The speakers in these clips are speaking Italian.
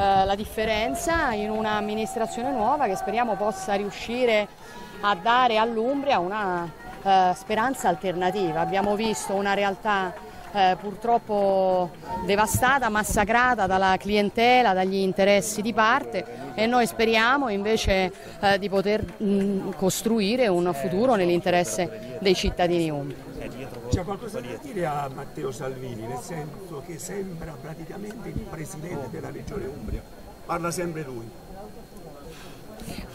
la differenza in un'amministrazione nuova che speriamo possa riuscire a dare all'Umbria una eh, speranza alternativa. Abbiamo visto una realtà eh, purtroppo devastata, massacrata dalla clientela, dagli interessi di parte e noi speriamo invece eh, di poter mh, costruire un futuro nell'interesse dei cittadini umbri. C'è qualcosa da dire a Matteo Salvini, nel senso che sembra praticamente il presidente della regione Umbria, parla sempre lui.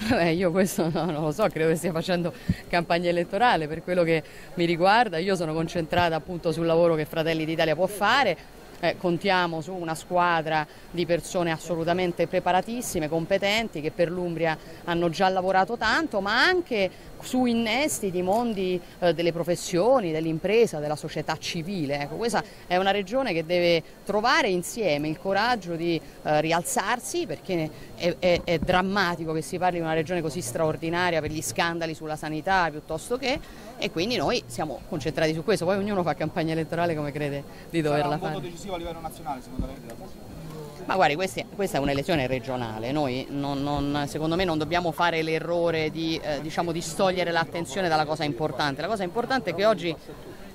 Beh, io questo no, non lo so, credo che stia facendo campagna elettorale per quello che mi riguarda. Io sono concentrata appunto sul lavoro che Fratelli d'Italia può fare. Eh, contiamo su una squadra di persone assolutamente preparatissime, competenti, che per l'Umbria hanno già lavorato tanto, ma anche su innesti di mondi eh, delle professioni, dell'impresa, della società civile. Ecco, questa è una regione che deve trovare insieme il coraggio di eh, rialzarsi perché è, è, è, drammatico che si parli di una regione così straordinaria per gli scandali sulla sanità piuttosto che e quindi noi siamo concentrati su questo, poi ognuno fa campagna elettorale come crede di doverla fare. Sarà un voto decisivo a livello nazionale secondo lei? Ma guardi, questa è un'elezione regionale, noi non, non, secondo me non dobbiamo fare l'errore di, eh, diciamo, distogliere l'attenzione dalla cosa importante. La cosa importante è che oggi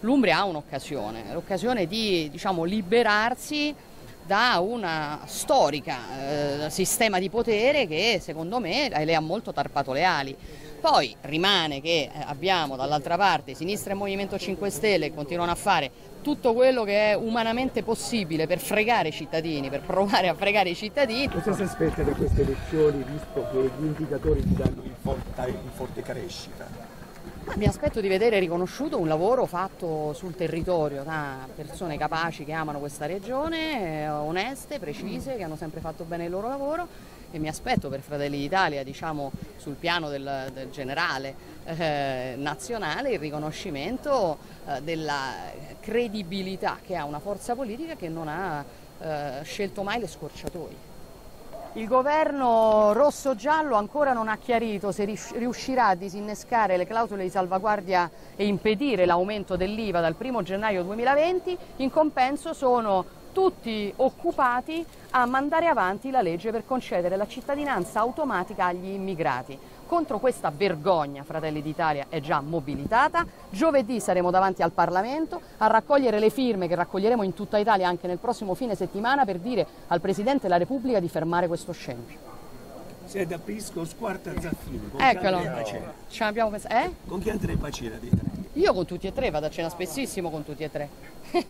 l'Umbria ha un'occasione, l'occasione di diciamo, liberarsi da una storica eh, sistema di potere che secondo me le ha molto tarpato le ali. Poi rimane che eh, abbiamo dall'altra parte Sinistra e Movimento 5 Stelle che continuano a fare tutto quello che è umanamente possibile per fregare i cittadini, per provare a fregare i cittadini. Cosa si aspetta da queste elezioni visto che gli indicatori ti danno in forte, in forte crescita? Mi aspetto di vedere riconosciuto un lavoro fatto sul territorio da persone capaci che amano questa regione, eh, oneste, precise, che hanno sempre fatto bene il loro lavoro e mi aspetto per Fratelli d'Italia, diciamo, sul piano del, del generale eh, nazionale, il riconoscimento eh, della credibilità che ha una forza politica che non ha eh, scelto mai le scorciatoie. Il governo rosso-giallo ancora non ha chiarito se riuscirà a disinnescare le clausole di salvaguardia e impedire l'aumento dell'IVA dal 1 gennaio 2020, in compenso sono tutti occupati a mandare avanti la legge per concedere la cittadinanza automatica agli immigrati. Contro questa vergogna Fratelli d'Italia è già mobilitata. Giovedì saremo davanti al Parlamento a raccogliere le firme che raccoglieremo in tutta Italia anche nel prossimo fine settimana per dire al Presidente della Repubblica di fermare questo scempio. Sei da Pisco, Squarta, Zaffini. Con Eccolo. Ci abbiamo pensato. Eh? Con chi andrebbe a cena Io con tutti e tre, vado a cena spessissimo con tutti e tre.